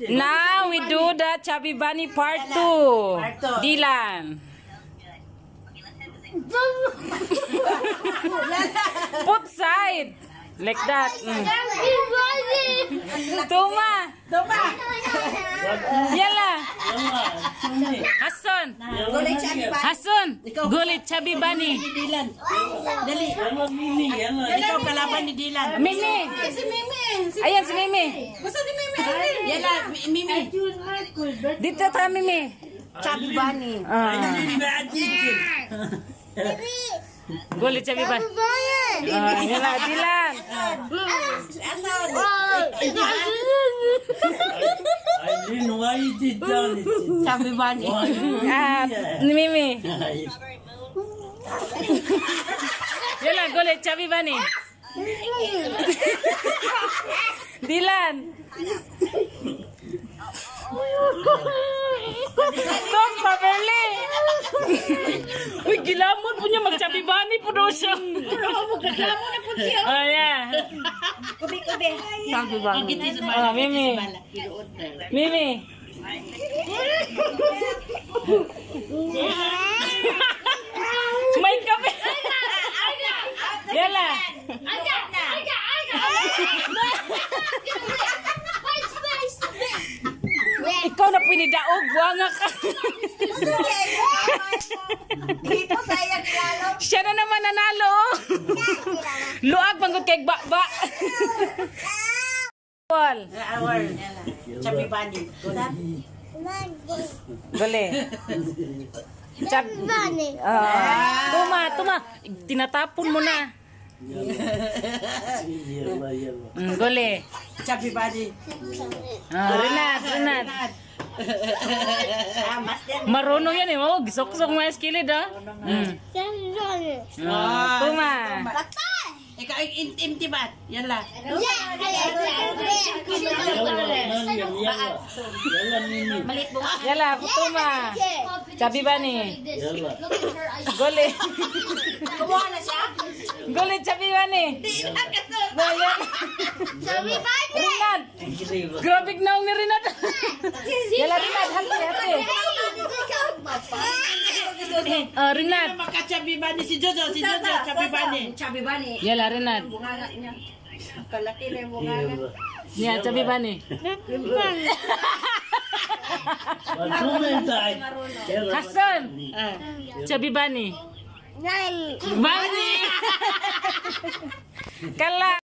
Now we do the Chubby Bunny part 2. Part two. Dylan. Put side. Like that. Mm. Tuma. Tuma. Yala. Ba? Hasan. Gulit Chubby Bunny. Dilan. Dali. Ikaw kalaban ni Dilan. Mimi. Si Mimi. Ayan si Mimi. Gusto ni Mimi. Yala, Mimi. Dito ta Mimi. Chubby Bunny. Ah. Gulit Chubby Bunny. Ah, yala Dylan. Asan? Eileen, why you did it? Chubby Bunny. Ah, ni Mimi. Yala, gulit Chubby Bunny. Dylan. Tom, Paverly. Uy, gilamon punya mag-Chubby Bunny po daw siya. Magkakamo na po siya. Oh, yeah. Chubby Bunny. Oh, Mimi. Mimi. Yala! Aga! Aga! Aga! Ikaw na pinidaog, wanga ka. Dito saya lalo. Siya na naman nanalo. Luag manggod kay bakba. Wal. Awal. Chapi bani. Bale. Chapi bani. Ah, tuma, tuma. Tinatapon mo na. Mm, gole. Chubby Bunny. Ah, Renat, Renat. Ah, mas din. Marunong yan eh. Oh, gisok-sok mo yung skilled ah. Mm. Ah, tuma. Ikaw, in- intibat. Yan lang. Ba ni? Gole. Kumuha na siya. Gole, chabi ba ni? Bayan. Renat. Grabe na ni Renat. Yala, Renat. Hati, hati. Ah, Renat. Maka-Chubby Bunny si Jojo. Si Jojo. Yala, Renat. Bunganga niya. Kalaki na yung. Niya, ba ni? Hasan. Ah. Chabi ba ni? Bani. Kala.